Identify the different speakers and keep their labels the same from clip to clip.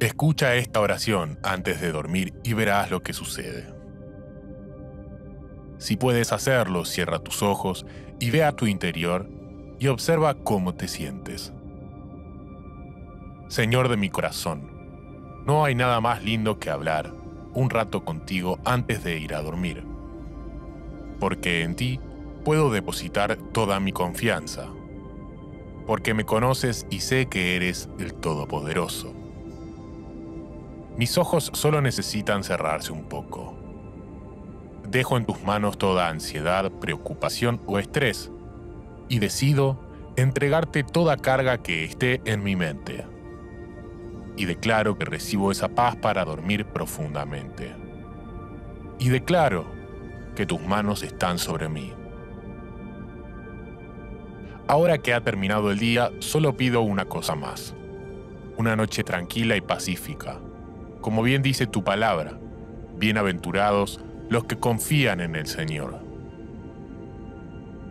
Speaker 1: Escucha esta oración antes de dormir y verás lo que sucede. Si puedes hacerlo, cierra tus ojos y ve a tu interior y observa cómo te sientes. Señor de mi corazón, no hay nada más lindo que hablar un rato contigo antes de ir a dormir, porque en ti puedo depositar toda mi confianza, porque me conoces y sé que eres el Todopoderoso. Mis ojos solo necesitan cerrarse un poco. Dejo en tus manos toda ansiedad, preocupación o estrés y decido entregarte toda carga que esté en mi mente. Y declaro que recibo esa paz para dormir profundamente. Y declaro que tus manos están sobre mí. Ahora que ha terminado el día, solo pido una cosa más. Una noche tranquila y pacífica. Como bien dice tu palabra, bienaventurados los que confían en el Señor.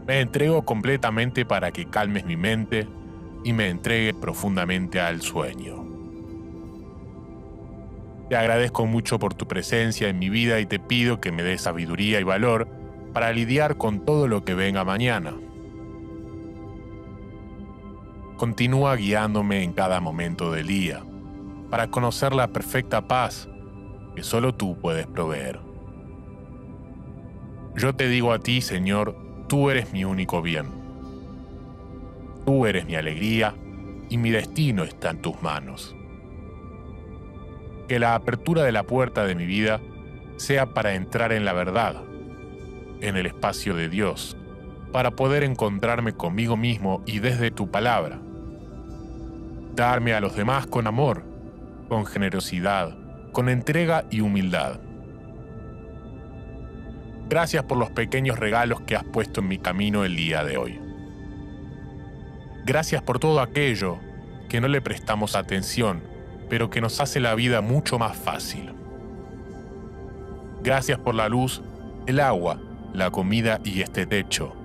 Speaker 1: Me entrego completamente para que calmes mi mente y me entregue profundamente al sueño. Te agradezco mucho por tu presencia en mi vida y te pido que me des sabiduría y valor para lidiar con todo lo que venga mañana. Continúa guiándome en cada momento del día para conocer la perfecta paz que solo tú puedes proveer. Yo te digo a ti, Señor, tú eres mi único bien. Tú eres mi alegría y mi destino está en tus manos. Que la apertura de la puerta de mi vida sea para entrar en la verdad, en el espacio de Dios, para poder encontrarme conmigo mismo y desde tu palabra. Darme a los demás con amor, con generosidad, con entrega y humildad Gracias por los pequeños regalos que has puesto en mi camino el día de hoy. Gracias por todo aquello que no le prestamos atención, pero que nos hace la vida mucho más fácil. Gracias por la luz, el agua, la comida y este techo.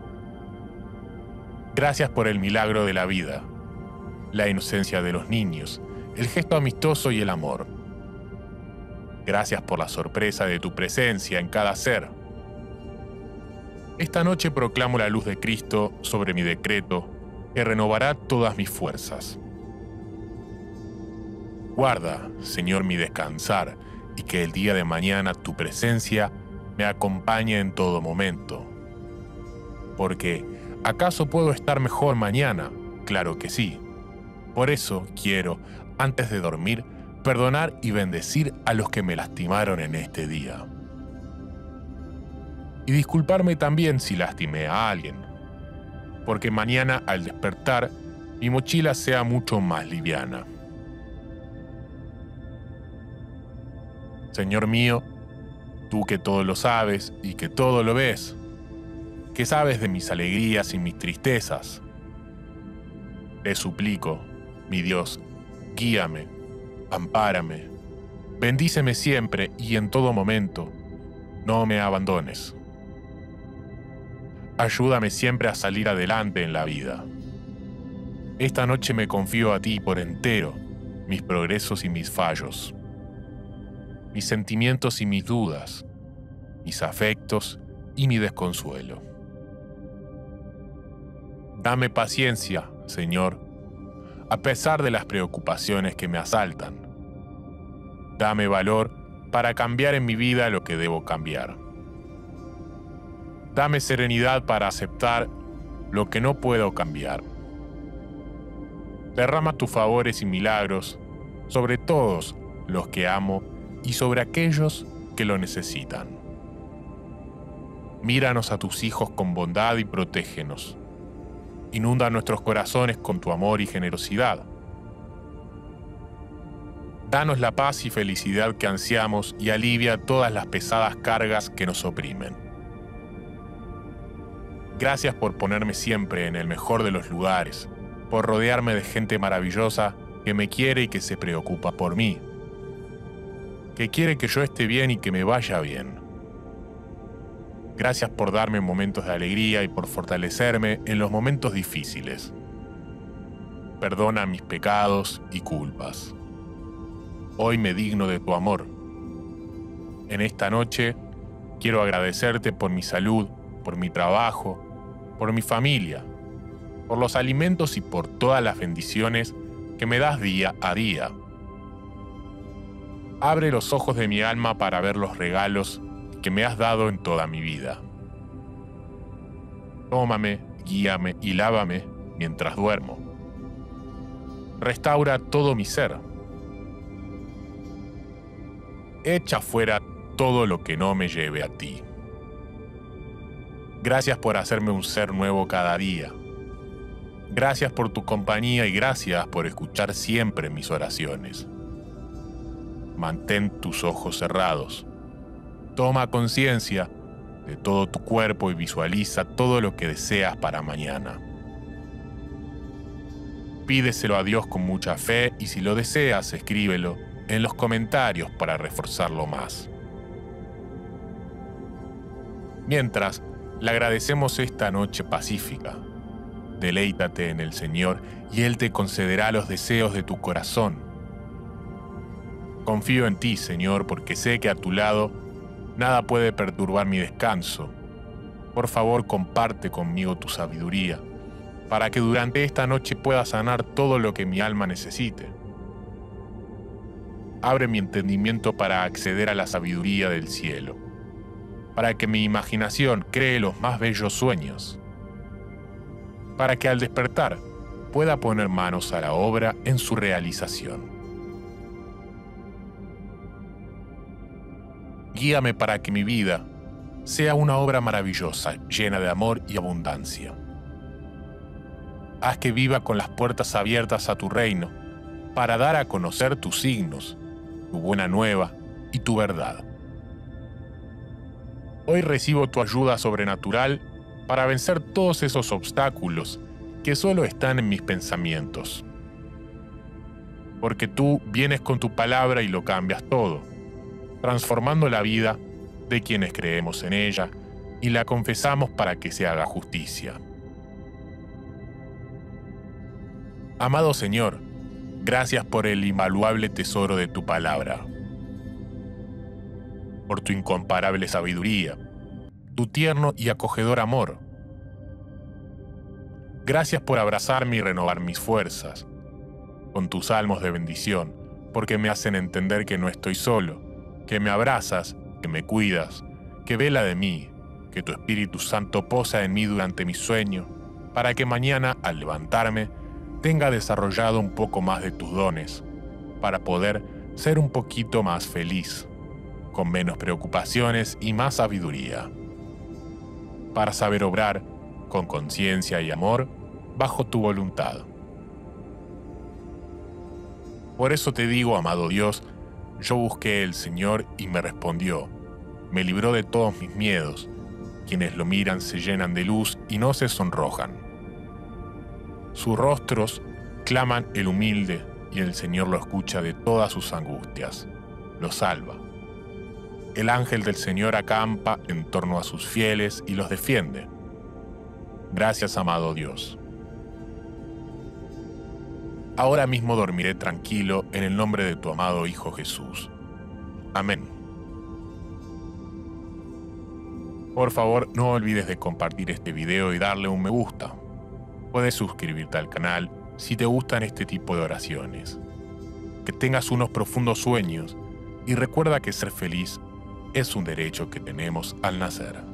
Speaker 1: Gracias por el milagro de la vida, la inocencia de los niños, el gesto amistoso y el amor. Gracias por la sorpresa de tu presencia en cada ser esta noche proclamo la luz de Cristo sobre mi decreto, que renovará todas mis fuerzas. Guarda, Señor, mi descansar, y que el día de mañana tu presencia me acompañe en todo momento. Porque, ¿acaso puedo estar mejor mañana? Claro que sí. Por eso quiero, antes de dormir, perdonar y bendecir a los que me lastimaron en este día y disculparme también si lastimé a alguien, porque mañana al despertar mi mochila sea mucho más liviana. Señor mío, tú que todo lo sabes y que todo lo ves, que sabes de mis alegrías y mis tristezas, te suplico, mi Dios, guíame, ampárame, bendíceme siempre y en todo momento, no me abandones. Ayúdame siempre a salir adelante en la vida. Esta noche me confío a ti por entero, mis progresos y mis fallos, mis sentimientos y mis dudas, mis afectos y mi desconsuelo. Dame paciencia, Señor, a pesar de las preocupaciones que me asaltan. Dame valor para cambiar en mi vida lo que debo cambiar. Dame serenidad para aceptar lo que no puedo cambiar. Derrama tus favores y milagros sobre todos los que amo y sobre aquellos que lo necesitan. Míranos a tus hijos con bondad y protégenos. Inunda nuestros corazones con tu amor y generosidad. Danos la paz y felicidad que ansiamos y alivia todas las pesadas cargas que nos oprimen. Gracias por ponerme siempre en el mejor de los lugares, por rodearme de gente maravillosa que me quiere y que se preocupa por mí, que quiere que yo esté bien y que me vaya bien. Gracias por darme momentos de alegría y por fortalecerme en los momentos difíciles. Perdona mis pecados y culpas. hoy me digno de tu amor. En esta noche quiero agradecerte por mi salud, por mi trabajo, por mi familia, por los alimentos y por todas las bendiciones que me das día a día. Abre los ojos de mi alma para ver los regalos que me has dado en toda mi vida. Tómame, guíame y lávame mientras duermo. Restaura todo mi ser. Echa fuera todo lo que no me lleve a ti. Gracias por hacerme un ser nuevo cada día. Gracias por tu compañía y gracias por escuchar siempre mis oraciones. Mantén tus ojos cerrados. Toma conciencia de todo tu cuerpo y visualiza todo lo que deseas para mañana. Pídeselo a Dios con mucha fe y si lo deseas, escríbelo en los comentarios para reforzarlo más. Mientras, le agradecemos esta noche pacífica. Deleítate en el Señor y Él te concederá los deseos de tu corazón. Confío en ti, Señor, porque sé que a tu lado nada puede perturbar mi descanso. Por favor, comparte conmigo tu sabiduría, para que durante esta noche pueda sanar todo lo que mi alma necesite. Abre mi entendimiento para acceder a la sabiduría del cielo para que mi imaginación cree los más bellos sueños, para que al despertar pueda poner manos a la obra en su realización. Guíame para que mi vida sea una obra maravillosa, llena de amor y abundancia. Haz que viva con las puertas abiertas a tu reino, para dar a conocer tus signos, tu buena nueva y tu verdad. Hoy recibo tu ayuda sobrenatural para vencer todos esos obstáculos que solo están en mis pensamientos. Porque tú vienes con tu palabra y lo cambias todo, transformando la vida de quienes creemos en ella y la confesamos para que se haga justicia. Amado Señor, gracias por el invaluable tesoro de tu palabra por tu incomparable sabiduría, tu tierno y acogedor amor. Gracias por abrazarme y renovar mis fuerzas, con tus salmos de bendición, porque me hacen entender que no estoy solo, que me abrazas, que me cuidas, que vela de mí, que tu Espíritu Santo posa en mí durante mi sueño, para que mañana, al levantarme, tenga desarrollado un poco más de tus dones, para poder ser un poquito más feliz con menos preocupaciones y más sabiduría, para saber obrar con conciencia y amor bajo tu voluntad. Por eso te digo, amado Dios, yo busqué el Señor y me respondió, me libró de todos mis miedos, quienes lo miran se llenan de luz y no se sonrojan. Sus rostros claman el humilde y el Señor lo escucha de todas sus angustias, lo salva el ángel del Señor acampa en torno a sus fieles y los defiende. Gracias, amado Dios. Ahora mismo dormiré tranquilo en el nombre de tu amado Hijo Jesús. Amén. Por favor, no olvides de compartir este video y darle un me gusta. Puedes suscribirte al canal si te gustan este tipo de oraciones. Que tengas unos profundos sueños y recuerda que ser feliz es un derecho que tenemos al nacer.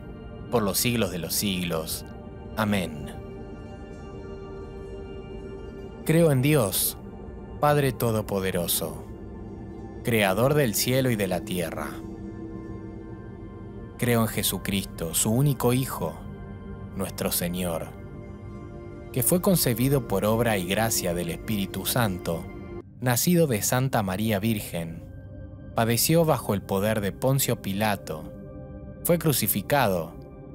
Speaker 2: por los siglos de los siglos. Amén. Creo en Dios, Padre Todopoderoso, Creador del cielo y de la tierra. Creo en Jesucristo, su único Hijo, nuestro Señor que fue concebido por obra y gracia del Espíritu Santo, nacido de Santa María Virgen, padeció bajo el poder de Poncio Pilato, fue crucificado,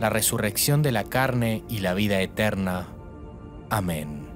Speaker 2: la resurrección de la carne y la vida eterna. Amén.